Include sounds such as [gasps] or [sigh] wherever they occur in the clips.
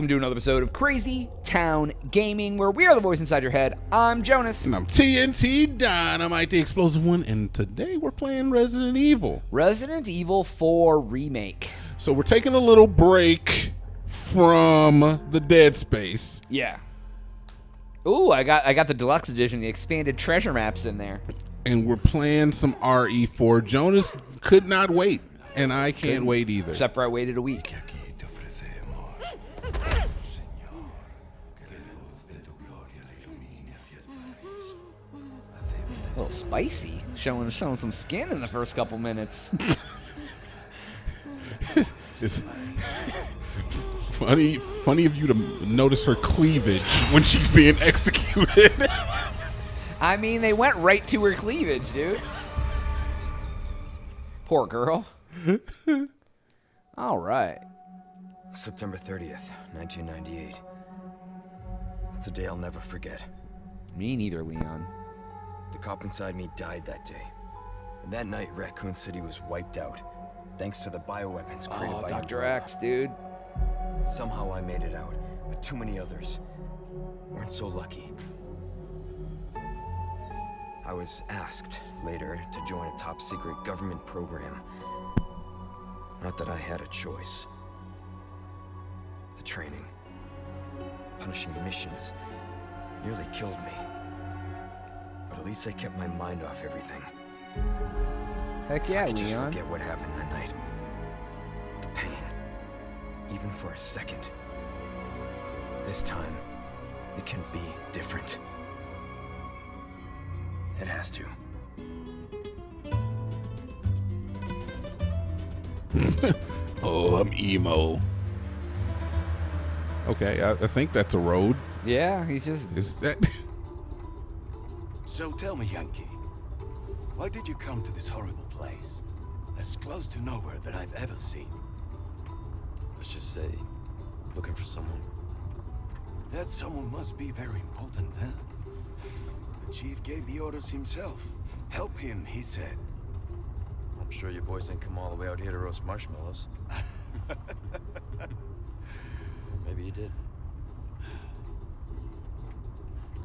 welcome to another episode of Crazy Town Gaming, where we are the voice inside your head. I'm Jonaas. And I'm TNT Dinomight, the explosive one, and today we're playing Resident Evil. Resident Evil 4 Remake. So we're taking a little break from the Dead Space. Yeah. Ooh, I got I got the deluxe edition, the expanded treasure maps in there. And we're playing some RE4. Jonaas could not wait, and I can't wait either. Except for I waited a week. Spicy, showing showing some skin in the first couple minutes. [laughs] It's funny, funny of you to notice her cleavage when she's being executed. [laughs] I mean, they went right to her cleavage, dude. Poor girl. [laughs] All right. September 30th, 1998. It's a day I'll never forget. Me neither, Leon. The cop inside me died that day. And that night, Raccoon City was wiped out, thanks to the bioweapons created Oh, by Dr. X, dude. Somehow I made it out, but too many others weren't so lucky. I was asked later to join a top secret government program. Not that I had a choice. The training, punishing missions, nearly killed me. But at least I kept my mind off everything. Heck If yeah, I could just Leon. forget what happened that night. The pain. Even for a second. This time, it can be different. It has to. [laughs] oh, I'm emo. Okay, I, I think that's a road. Yeah, he's just. Is that? [laughs] So tell me, Yankee, why did you come to this horrible place? As close to nowhere that I've ever seen. Let's just say, looking for someone. That someone must be very important, huh? The chief gave the orders himself. Help him, he said. I'm sure your boys didn't come all the way out here to roast marshmallows. [laughs] Maybe you did.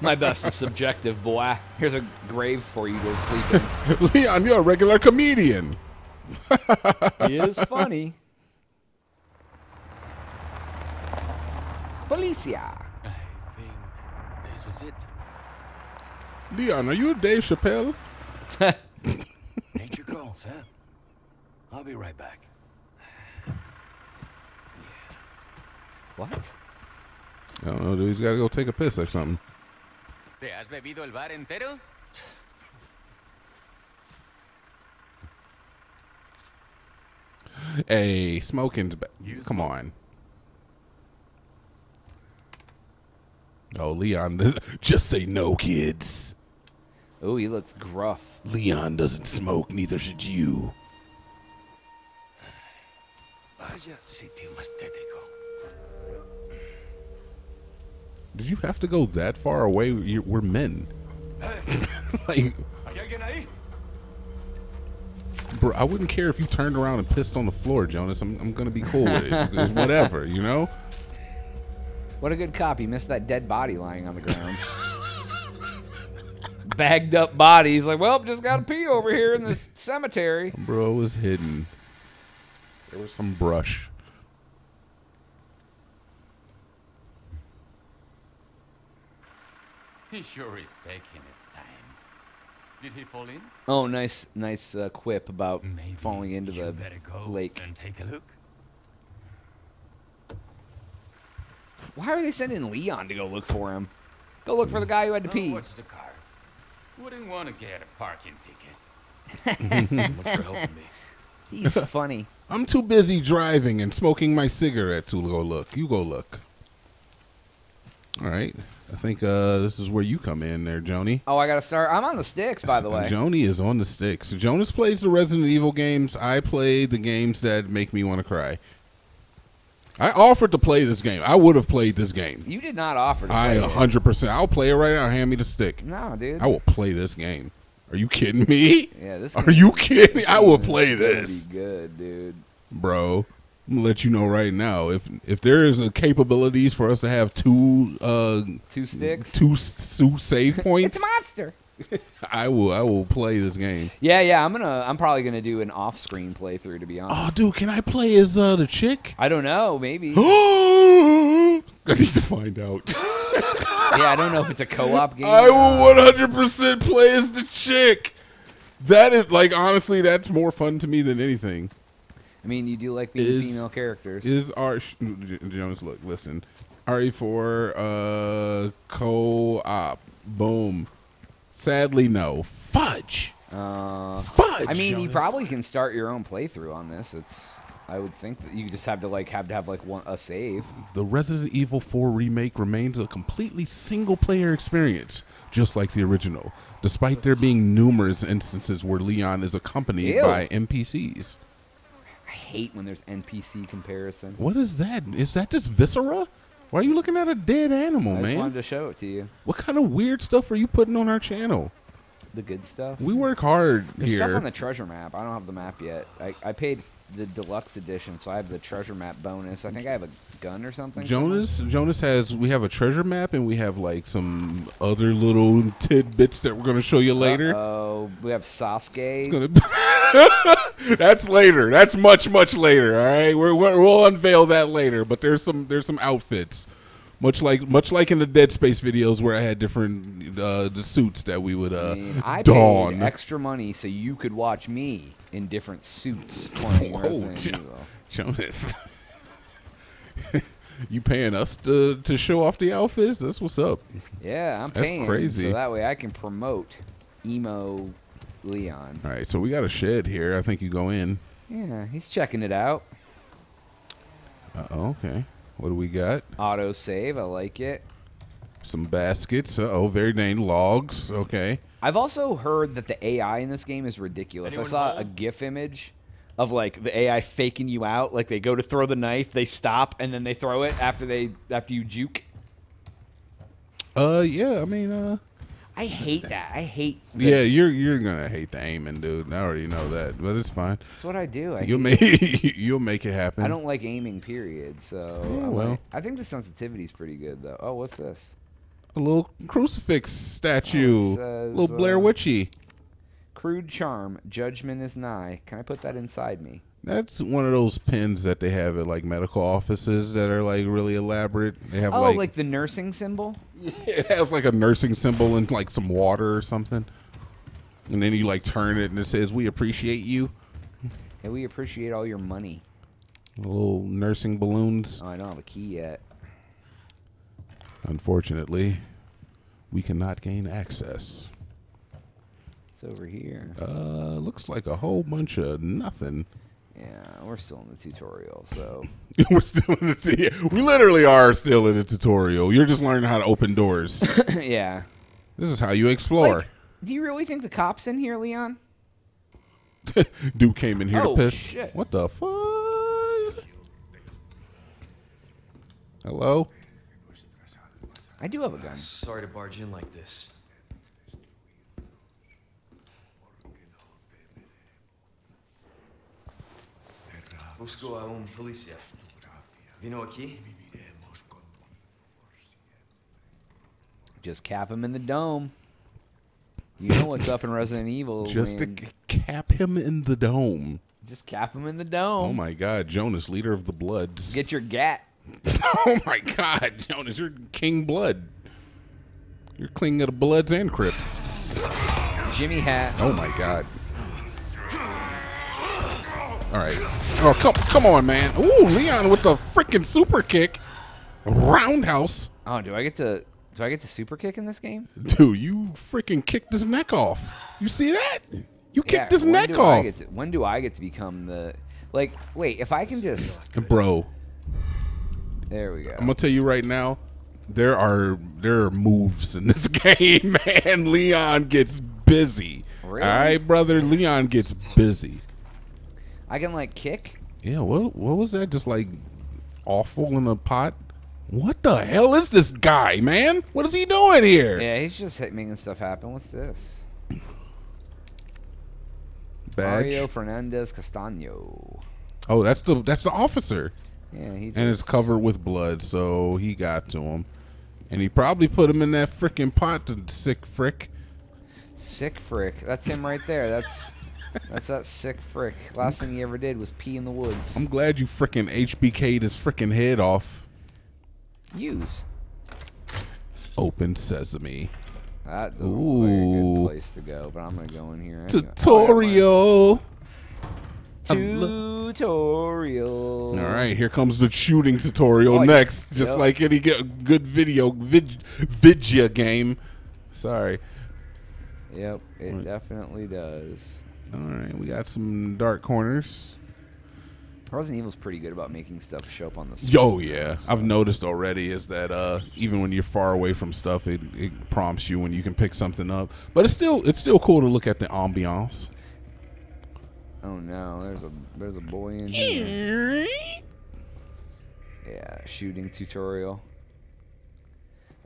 My best is subjective, boy. Here's a grave for you to sleep in. [laughs] Leon, you're a regular comedian. he is funny. Policia. I think this is it. Leon, are you Dave Chappelle? [laughs] Nature calls, huh? I'll be right back. What? I don't know, dude. He's got to go take a piss or something. ¿Te has bebido el bar entero? Hey, smoking's ba- Come on. Oh, Leon, does- just say no, kids. Oh, he looks gruff. Leon doesn't smoke, neither should you. Vaya sitio más tétrico. Did you have to go that far away? You're, we're men. [laughs] like, ¿Hay alguien ahí? bro, I wouldn't care if you turned around and pissed on the floor, Jonaas. I'm, I'm gonna be cool with it. It's, it's [laughs] whatever, you know. What a good cop. He missed that dead body lying on the ground. [laughs] Bagged up bodies. Like, well, just got to pee over here in this cemetery. Bro, was hidden. There was some brush. He sure is taking his time. Did he fall in? Oh, nice, nice uh, quip about Maybe falling into you the better go lake. and take a look. Why are they sending Leon to go look for him? Go look for the guy who had to Now pee. watch the car. Wouldn't want to get a parking ticket. [laughs] Much for helping me. He's funny. [laughs] I'm too busy driving and smoking my cigarette to go look. You go look. All right. I think uh, this is where you come in there, Joni. Oh, I gotta start. I'm on the sticks, by the way. Joni is on the sticks. Jonaas plays the Resident Evil games. I play the games that make me want to cry. I offered to play this game. I would have played this game. You did not offer to I play 100%. I'll play it right now. Hand me the stick. No, dude. I will play this game. Are you kidding me? Yeah, this. Are you kidding me? I will play this, Be good, dude. bro. I'm gonna let you know right now. If if there is a capabilities for us to have two uh Two sticks. two, two save [laughs] points, It's a monster. [laughs] I will I will play this game. Yeah, yeah. I'm gonna. I'm probably gonna do an off-screen playthrough. To be honest. Oh, dude, can I play as uh, the chick? I don't know. Maybe. [gasps] I need to find out. [laughs] yeah, I don't know if it's a co-op game. I will 100% play as the chick. That is like honestly, that's more fun to me than anything. I mean, you do like being Is- female characters. Is our J- Jonaas? Look, listen. RE4 uh, co-op. Boom. Sadly, no. Fudge. uh, Fudge. I mean, you probably can start your own playthrough on this. It's. I would think that you just have to like have to have like one a save. The Resident Evil 4 remake remains a completely single-player experience, just like the original, despite there being numerous instances where Leon is accompanied Ew. by NPCs. I hate when there's NPC comparison. What is that? Is that just viscera? Why are you looking at a dead animal, I just wanted to show it to you. What kind of weird stuff are you putting on our channel? The good stuff. We work hard There's here. stuff on the treasure map. I don't have the map yet. I, I paid the deluxe edition, so I have the treasure map bonus. I think I have a gun or something. Jonaas Jonaas has we have a treasure map and we have like some other little tidbits that we're gonna show you later. Oh, we have Sasuke. Gonna- [laughs] That's later. That's much much later. All right, we're, we're, we'll unveil that later. But there's some there's some outfits, much like much like in the Dead Space videos where I had different uh, the suits that we would uh, I mean, I don. paid extra money so you could watch me in different suits playing Whoa, Resident Jo- Evil. Jonaas. [laughs] you paying us to to show off the outfits? That's what's up. Yeah, I'm That's paying crazy. so that way I can promote emo Leon. All right, so we got a shed here. I think you go in. Yeah, he's checking it out. Uh, okay. What do we got? Auto save, I like it. Some baskets. Uh oh, very dang logs. Okay. I've also heard that the AI in this game is ridiculous. Anyone I saw a? GIF image of like the AI faking you out. Like they go to throw the knife, they stop, and then they throw it after they after you juke. Uh, yeah. I mean, uh, I hate that. I hate. The, yeah. You're you're gonna hate the aiming, dude. I already know that, but it's fine. That's what I do. I You'll make [laughs] you'll make it happen. I don't like aiming. Period. So Yeah, I, well. I think the sensitivity's pretty good though. Oh, what's this? A little crucifix statue. Oh, it little Blair uh, Witchy. Crude charm. Judgment is nigh. Can I put that inside me? That's one of those pins that they have at like medical offices that are like really elaborate. They have Oh, like, like, the nursing symbol. [laughs] it has like a nursing symbol and like some water or something. And then you like turn it and it says, "We appreciate you." Yeah, we appreciate all your money. Little nursing balloons. Oh, I don't have a key yet. Unfortunately, we cannot gain access. It's over here. Uh, looks like a whole bunch of nothing. Yeah, we're still in the tutorial, so [laughs] We're still in the. We literally are still in the tutorial. You're just learning how to open doors. [laughs] yeah. this is how you explore. Like, do you really think the cops in here, Leon? [laughs] Dude came in here Oh, to piss. shit. What the fuck? Hello? I do have a gun. Sorry to barge in like this. Busco a un policía. Vino aquí? Just cap him in the dome. You know what's up in [laughs] Resident Evil. Just to c- cap him in the dome. just cap him in the dome. Oh my god, Jonaas, leader of the Bloods. Get your gat. [laughs] oh my god, Jonaas, you're King Blood. You're king of the Bloods and Crips. Jimmy hat. Oh my god. All right. Oh come come on, man. Ooh, Leon with the freaking super kick. Roundhouse. Oh, do I get to do I get to super kick in this game? Dude, you freaking kicked his neck off. You see that? You kicked Yeah, his when neck do I off. get to- when do I get to become the like? Wait, if I can just Bro, there we go. I'm gonna tell you right now, There are there are moves in this [laughs] game, man. Leon gets busy. Really? All right, brother. Leon gets busy. I can like kick. Yeah. What what was that? Just like awful in a pot. What the hell is this guy, man? What is he doing here? Yeah, he's just making stuff happen. What's this? Badge. Mario Fernandez Castaño. Oh, that's the that's the officer, Yeah, he. and it's covered with blood, so he got to him, and he probably put him in that freaking pot to sick frick. Sick frick. That's him right there. That's that's that sick frick. Last thing he ever did was pee in the woods. I'm glad you freaking HBK'd his freaking head off. Use. Open sesame. That doesn't look like a good place to go, but I'm gonna go in here. Anyway. Tutorial. Oh, Tutorial. All right, here comes the shooting tutorial Oh, yeah. next. Just Yep. like any good video vid, vidya game. Sorry. Yep, it definitely does. All right, we got some dark corners. Resident Evil's pretty good about making stuff show up on the screen. Yo, yeah. I've noticed already is that uh, even when you're far away from stuff, it, it prompts you when you can pick something up. But it's still it's still cool to look at the ambiance. Oh no, there's a there's a boy in here. Yeah, shooting tutorial.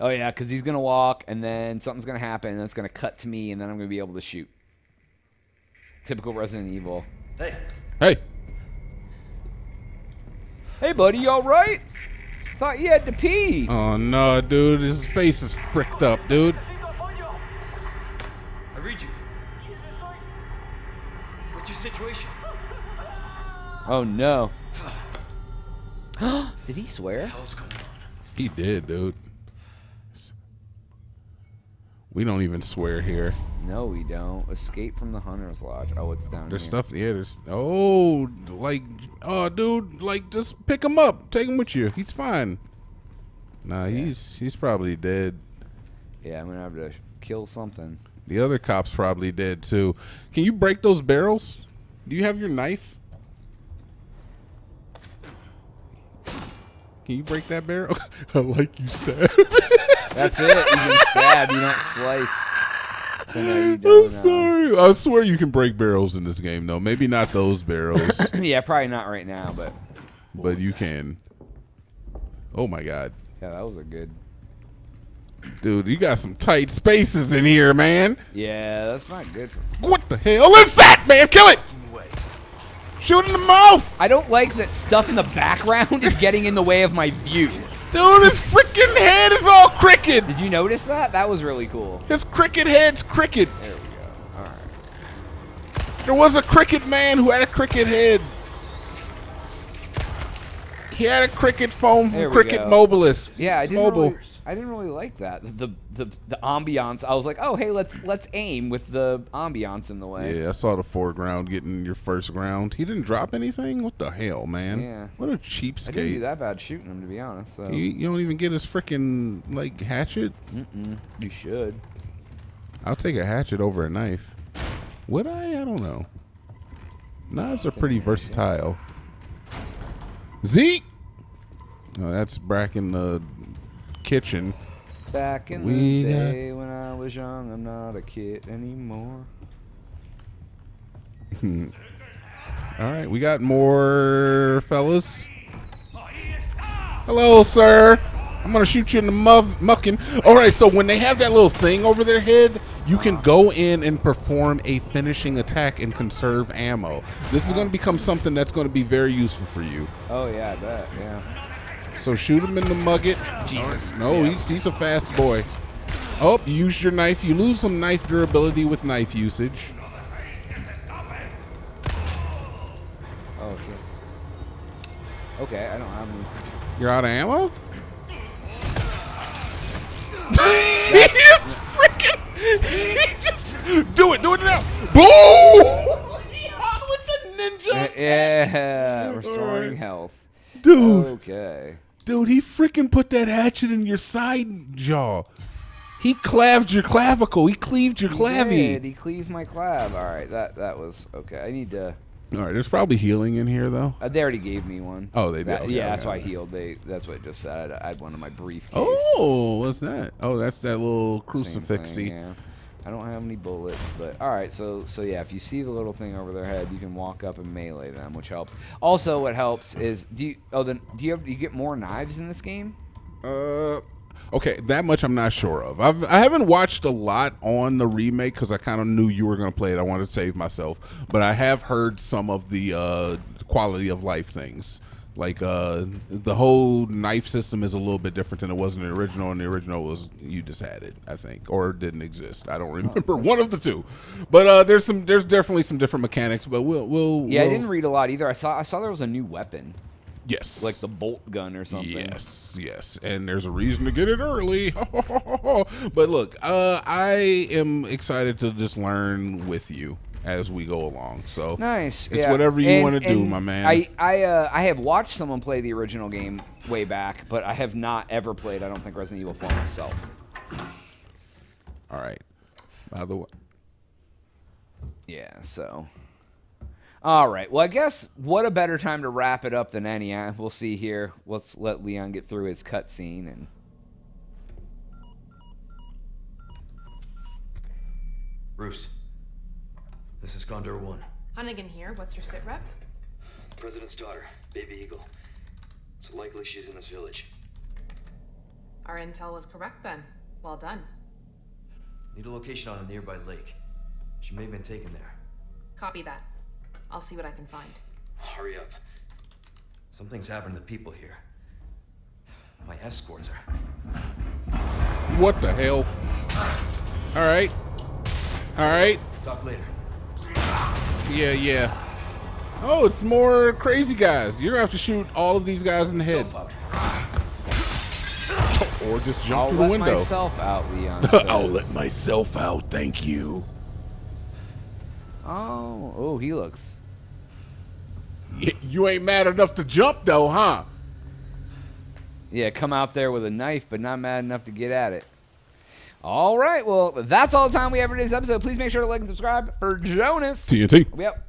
Oh yeah, because he's gonna walk, and then something's gonna happen, and it's gonna cut to me, and then I'm gonna be able to shoot. Typical Resident Evil. Hey, Hey, Hey, buddy, you all right? Thought you had to pee. oh no, dude, his face is fricked up, dude. I read you. What's your situation? Oh no. [sighs] [gasps] Did he swear? What's going on? He did, dude. We don't even swear here. No, we don't. Escape from the Hunter's Lodge. Oh, it's down here. There's here. stuff. Yeah, there's. Oh, like, oh, dude, like, just pick him up, take him with you. He's fine. Nah, he's he's probably dead. Yeah, I'm gonna have to kill something. The other cop's probably dead too. Can you break those barrels? Do you have your knife? Can you break that barrel? [laughs] I like you stab. [laughs] That's it. You can stab, you don't slice. So I'm don't. uh, sorry. I swear you can break barrels in this game, though. Maybe not those barrels, [laughs] yeah, probably not right now, but but you can. Oh my god, yeah, that was a good. dude, you got some tight spaces in here, man. Yeah, that's not good. For... What the hell is that, man? Kill it! Shoot in the mouth, I don't like that stuff in the background is getting in the way of my view. dude. His crooked. Did you notice that? That was really cool. His cricket head's cricket. There we go. All right. There was a cricket man who had a cricket head. He had a cricket phone from Cricket. Mobilist. Yeah, I didn't Mobile. really, I didn't really like that. The, the the ambiance. I was like, oh hey, let's let's aim with the ambiance in the way. Yeah, I saw the foreground getting your first ground. He didn't drop anything. What the hell, man? Yeah. What a I didn't do that bad shooting him to be honest. So You, you don't even get his freaking like hatchet. Mm-mm. you should. I'll take a hatchet over a knife. Would I? I don't know. Knives are pretty versatile. Zeke. Oh, that's back in the kitchen. Back in We the got- uh, day when I was young, I'm not a kid anymore. [laughs] All right, we got more fellas. Hello, sir. I'm gonna shoot you in the mucking. All right, so when they have that little thing over their head, you can go in and perform a finishing attack and conserve ammo. This is gonna become something that's gonna be very useful for you. Oh yeah, I bet. Yeah. So shoot him in the mugget. Jesus. No, he's he's a fast boy. Oh, you used your knife. You lose some knife durability with knife usage. Oh shit. Okay, I don't have any. You're out of ammo? [laughs] He's [laughs] freaking. He just, do it, do it now. Boom! With the ninja. Yeah, restoring Alright. health. Dude, Okay. Dude, he freaking put that hatchet in your side jaw. He claved your clavicle. He cleaved your He clavy. did. He cleaved my clav. All right, that that was okay. I need to. All right, there's probably healing in here though. Uh, they already gave me one. Oh, they did? That- Okay, yeah, okay, that's why I healed. They. That's what it just said. I had one in my briefcase. Oh, what's that? Oh, that's that little crucifixy. thing, yeah. I don't have any bullets, but all right. So so yeah, if you see the little thing over their head, you can walk up and melee them, which helps. Also, what helps is do you oh then do you have, do you get more knives in this game? Uh, okay, that much I'm not sure of. I've I haven't watched a lot on the remake because I kind of knew you were going to play it. I wanted to save myself, but I have heard some of the uh, quality of life things. Like uh, the whole knife system is a little bit different than it was in the original, and the original was you just had it, I think, or it didn't exist. I don't [laughs] remember one of the two. But uh, there's some, there's definitely some different mechanics. But we'll, we'll, Yeah, I we'll- didn't read a lot either. I saw I saw there was a new weapon, Yes, like the bolt gun or something. Yes, yes, and there's a reason to get it early. [laughs] but look, uh, I am excited to just learn with you as we go along. So Nice. It's yeah. whatever you want to do, my man. I I uh, I have watched someone play the original game way back, but I have not ever played. I don't think Resident Evil 4 myself. All right. By the way, Yeah. So. All right. Well, I guess what a better time to wrap it up than any. We'll see here. Let's let Leon get through his cutscene and. Bruce, this is Condor 1. Hunnigan here. What's your sit rep? President's daughter, Baby Eagle. It's likely she's in this village. Our intel was correct then. Well done. Need a location on a nearby lake. She may have been taken there. Copy that. I'll see what I can find. Hurry up. Something's happened to the people here. My escorts are. what the hell? All right, all right, Talk later. Yeah, yeah. Oh, it's more crazy guys. You're gonna have to shoot all of these guys in the head, or just jump I'll through let the window. myself out, Leon. [laughs] I'll let myself out. Thank you. Oh, oh, he looks. You ain't mad enough to jump though, huh? Yeah, come out there with a knife, but not mad enough to get at it. All right, well, that's all the time we have for today's episode. Please make sure to like and subscribe for Jonaas. TNT. Yep.